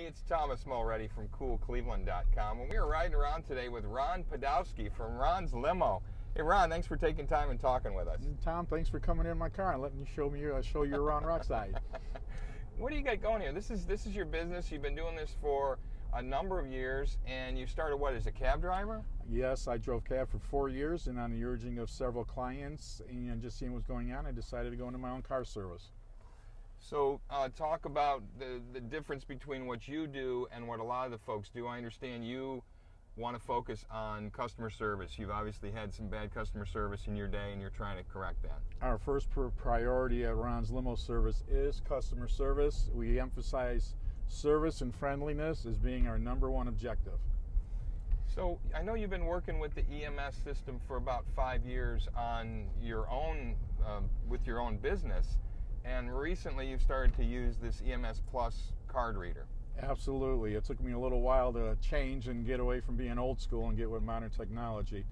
Hey, it's Thomas Mulready from CoolCleveland.com, and we are riding around today with Ron Podowski from Ron's Limo. Hey, Ron, thanks for taking time and talking with us. Tom, thanks for coming in my car and letting me show me uh, show you around Rockside. what do you got going here? This is this is your business. You've been doing this for a number of years, and you started what as a cab driver? Yes, I drove cab for four years, and on the urging of several clients and just seeing what's going on, I decided to go into my own car service. So, uh, talk about the, the difference between what you do and what a lot of the folks do. I understand you want to focus on customer service. You've obviously had some bad customer service in your day and you're trying to correct that. Our first priority at Ron's Limo Service is customer service. We emphasize service and friendliness as being our number one objective. So I know you've been working with the EMS system for about five years on your own, uh, with your own business. And recently you've started to use this EMS Plus card reader. Absolutely. It took me a little while to change and get away from being old school and get with modern technology.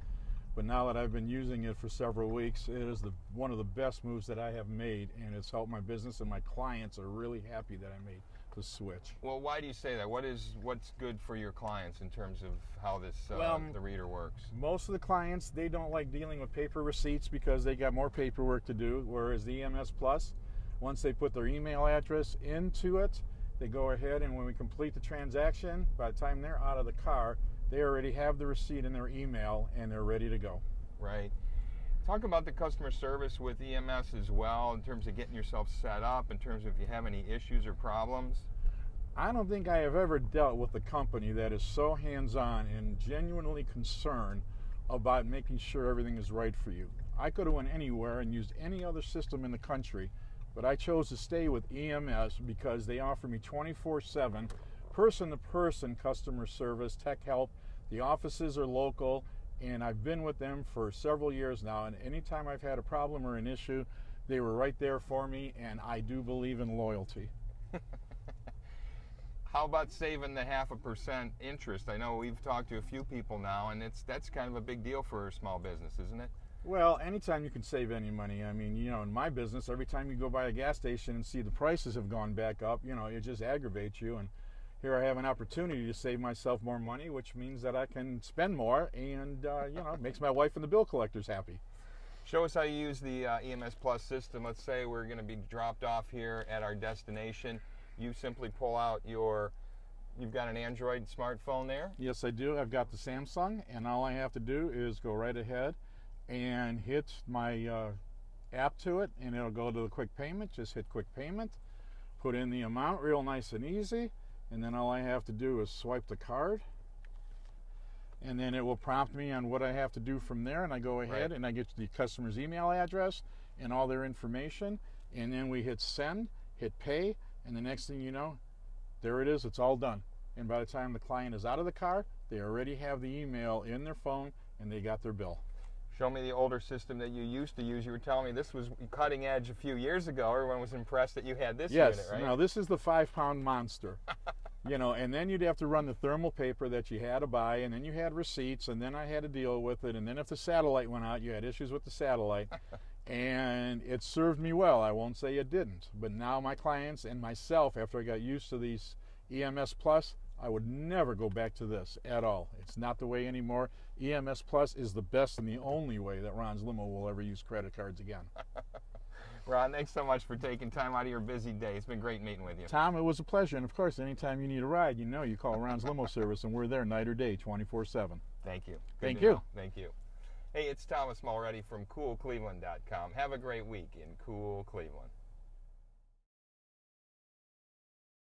But now that I've been using it for several weeks, it is the, one of the best moves that I have made, and it's helped my business, and my clients are really happy that I made the switch. Well, why do you say that? What is what's good for your clients in terms of how this uh, well, the reader works? Most of the clients they don't like dealing with paper receipts because they got more paperwork to do, whereas the EMS Plus once they put their email address into it, they go ahead and when we complete the transaction, by the time they're out of the car, they already have the receipt in their email and they're ready to go. Right. Talk about the customer service with EMS as well in terms of getting yourself set up, in terms of if you have any issues or problems. I don't think I have ever dealt with a company that is so hands on and genuinely concerned about making sure everything is right for you. I could have went anywhere and used any other system in the country but I chose to stay with EMS because they offer me 24 7 person to person customer service, tech help. The offices are local, and I've been with them for several years now. And anytime I've had a problem or an issue, they were right there for me, and I do believe in loyalty. How about saving the half a percent interest? I know we've talked to a few people now, and it's that's kind of a big deal for a small business, isn't it? Well, anytime you can save any money. I mean, you know, in my business, every time you go by a gas station and see the prices have gone back up, you know, it just aggravates you. And here I have an opportunity to save myself more money, which means that I can spend more, and uh, you know, it makes my wife and the bill collectors happy. Show us how you use the uh, EMS Plus system. Let's say we're going to be dropped off here at our destination. You simply pull out your You've got an Android smartphone there? Yes, I do. I've got the Samsung, and all I have to do is go right ahead and hit my uh, app to it and it'll go to the quick payment. Just hit quick payment put in the amount real nice and easy and then all I have to do is swipe the card and then it will prompt me on what I have to do from there and I go ahead right. and I get the customer's email address and all their information and then we hit send hit pay and the next thing you know there it is it's all done. And by the time the client is out of the car they already have the email in their phone and they got their bill Show me the older system that you used to use. You were telling me this was cutting edge a few years ago. Everyone was impressed that you had this yes, unit, right? Yes. Now this is the five pound monster. you know, and then you'd have to run the thermal paper that you had to buy, and then you had receipts, and then I had to deal with it, and then if the satellite went out, you had issues with the satellite. and it served me well. I won't say it didn't. But now my clients and myself, after I got used to these EMS Plus, I would never go back to this at all. It's not the way anymore. EMS Plus is the best and the only way that Ron's Limo will ever use credit cards again. Ron, thanks so much for taking time out of your busy day. It's been great meeting with you. Tom, it was a pleasure. And of course, anytime you need a ride, you know you call Ron's Limo Service, and we're there night or day, 24 7. Thank you. Good Thank you. Know. Thank you. Hey, it's Thomas Mulready from CoolCleveland.com. Have a great week in Cool Cleveland.